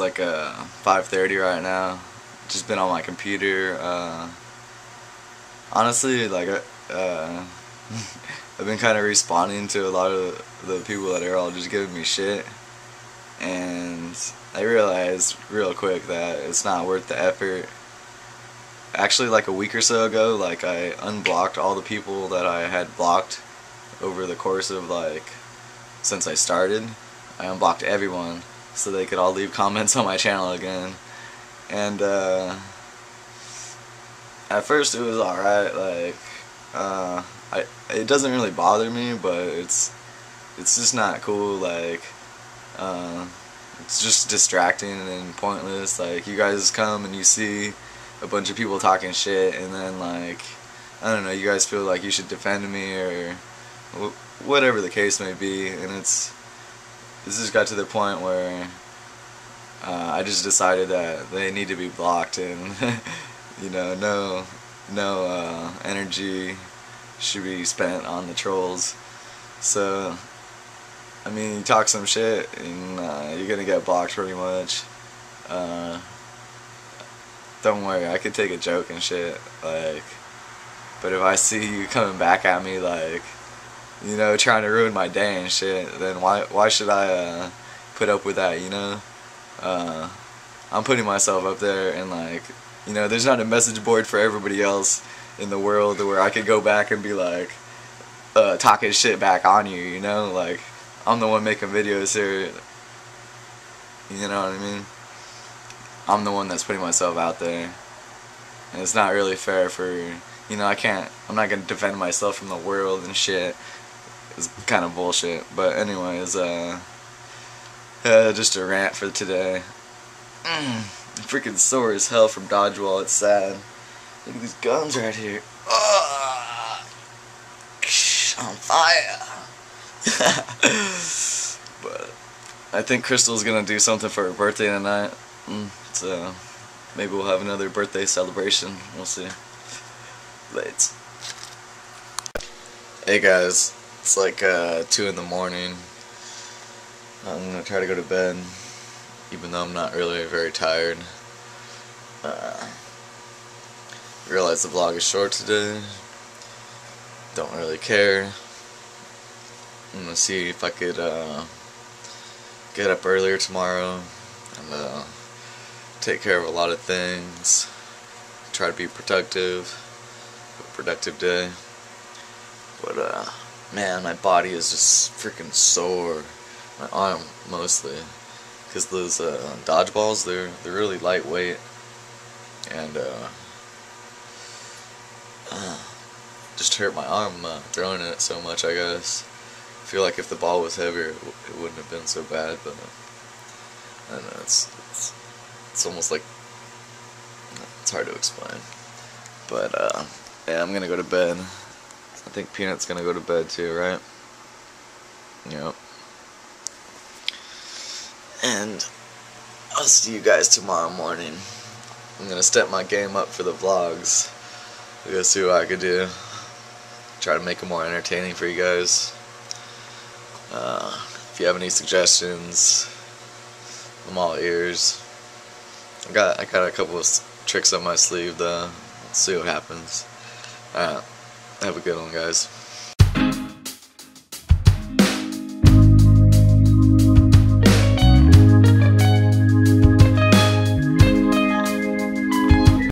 like uh, 5:30 right now. Just been on my computer. Uh, honestly, like uh, I've been kind of responding to a lot of the people that are all just giving me shit, and I realized real quick that it's not worth the effort. Actually, like a week or so ago, like I unblocked all the people that I had blocked over the course of like since I started. I unblocked everyone so they could all leave comments on my channel again. And uh, at first it was alright, like uh, I it doesn't really bother me, but it's it's just not cool. Like uh, it's just distracting and pointless. Like you guys come and you see a bunch of people talking shit, and then like I don't know, you guys feel like you should defend me or whatever the case may be, and it's this just got to the point where uh, I just decided that they need to be blocked, and you know, no, no uh, energy should be spent on the trolls. So, I mean, you talk some shit, and uh, you're gonna get blocked pretty much. Uh, don't worry, I could take a joke and shit, like, but if I see you coming back at me, like you know, trying to ruin my day and shit, then why why should I uh, put up with that, you know? Uh, I'm putting myself up there and like, you know, there's not a message board for everybody else in the world where I could go back and be like, uh, talking shit back on you, you know? Like, I'm the one making videos here. You know what I mean? I'm the one that's putting myself out there. And it's not really fair for, you know, I can't, I'm not gonna defend myself from the world and shit is kind of bullshit. But anyways, uh, uh, just a rant for today. Mm, freaking sore as hell from dodgeball. It's sad. Look at these guns right here. Oh, on fire. but I think Crystal's gonna do something for her birthday tonight. Mm, so maybe we'll have another birthday celebration. We'll see. Late. Hey guys, it's like uh, 2 in the morning. I'm gonna try to go to bed, even though I'm not really very tired. Uh, realize the vlog is short today. Don't really care. I'm gonna see if I could uh, get up earlier tomorrow and uh, take care of a lot of things. Try to be productive. Productive day. But uh man, my body is just freaking sore. My arm mostly, because those uh, dodgeballs they're they're really lightweight, and uh, uh, just hurt my arm uh, throwing it so much. I guess. I feel like if the ball was heavier, it, it wouldn't have been so bad. But I don't know. It's it's, it's almost like it's hard to explain. But uh, yeah, I'm gonna go to bed. I think Peanut's gonna go to bed too, right? Yep. And I'll see you guys tomorrow morning. I'm gonna step my game up for the vlogs. We're gonna see what I could do. Try to make them more entertaining for you guys. Uh, if you have any suggestions, I'm all ears. I got I got a couple of tricks up my sleeve though. Let's see what happens. Alright. Have a good one, guys.